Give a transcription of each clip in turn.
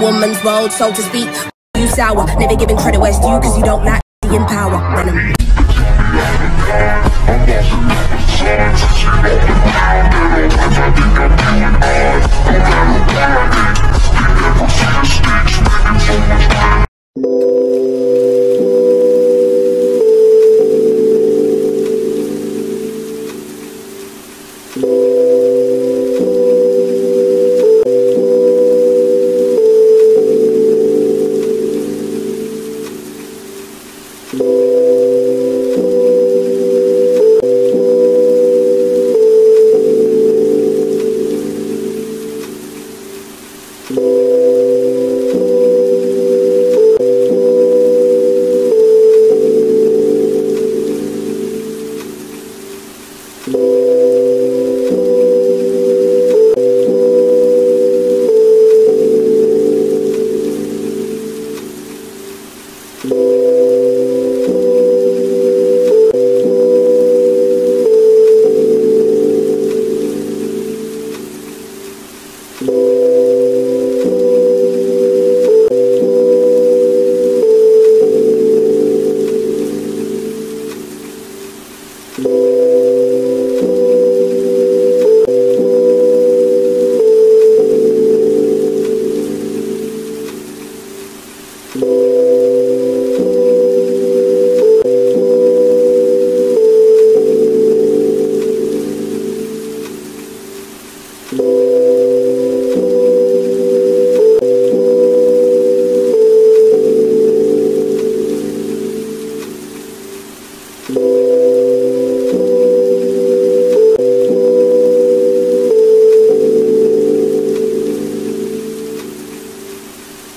woman's world, so to speak. You sour, never giving credit where it's due, cause you don't lack the empower.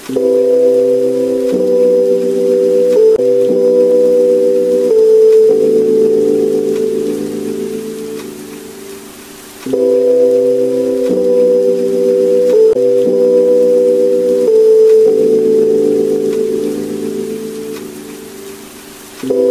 Thank mm -hmm. you.